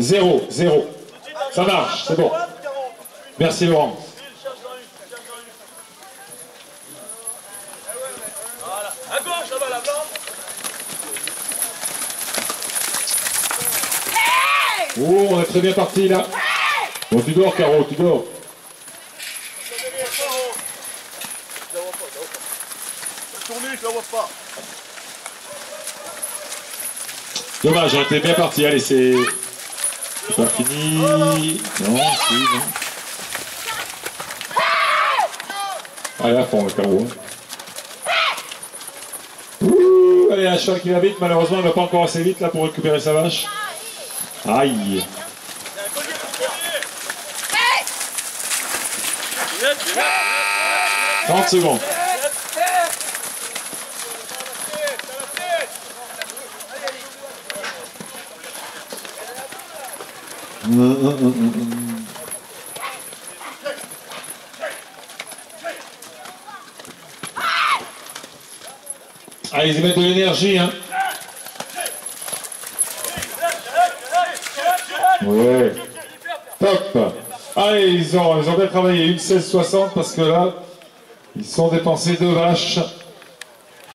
0, 0. Ça marche, c'est bon. Merci Laurent. À gauche, là-bas, là-bas. Oh, on est très bien parti là. Bon, tu dors, Caro, tu dors. Dommage, on était bien parti. Allez, c'est. C'est pas fini. Non, si, non. Allez, à fond, le. Ouh, allez, un cheval qui va vite. Malheureusement, il ne va pas encore assez vite là pour récupérer sa vache. Aïe. Il y a un collier, un collier. Viens, viens, viens, 30 secondes. Allez, ils mettent de l'énergie, hein. Ouais. Top. Allez, ils ont, ils ont bien travaillé. Une 16,60 parce que là, ils sont dépensés deux vaches.